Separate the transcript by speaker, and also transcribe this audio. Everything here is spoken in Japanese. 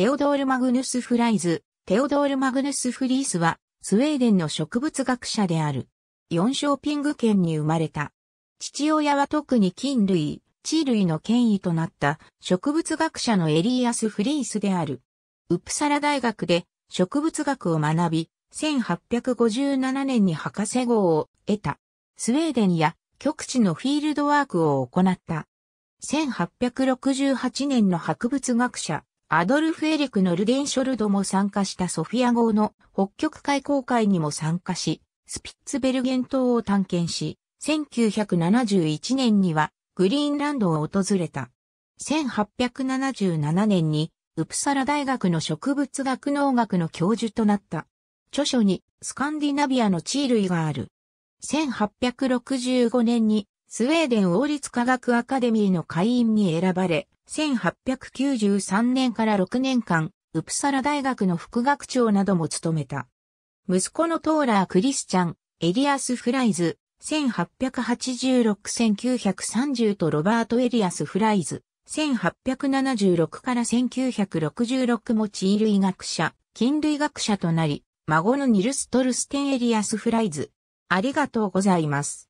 Speaker 1: テオドール・マグヌス・フライズ、テオドール・マグヌス・フリースは、スウェーデンの植物学者である。ヨンショーピング県に生まれた。父親は特に菌類、地類の権威となった植物学者のエリーアス・フリースである。ウプサラ大学で植物学を学び、1857年に博士号を得た。スウェーデンや極地のフィールドワークを行った。1868年の博物学者、アドルフ・エリクのルデンショルドも参加したソフィア号の北極開港会にも参加し、スピッツベルゲン島を探検し、1971年にはグリーンランドを訪れた。1877年にウプサラ大学の植物学農学の教授となった。著書にスカンディナビアの地位類がある。1865年にスウェーデン王立科学アカデミーの会員に選ばれ、1893年から6年間、ウプサラ大学の副学長なども務めた。息子のトーラー・クリスチャン、エリアス・フライズ、1886-1930とロバート・エリアス・フライズ、1876から1966も地衣類学者、菌類学者となり、孫のニルス・トルステン・エリアス・フライズ。ありがとうございます。